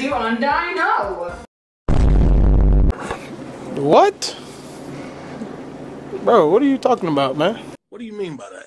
do on Dino. Oh. What? Bro, what are you talking about, man? What do you mean by that?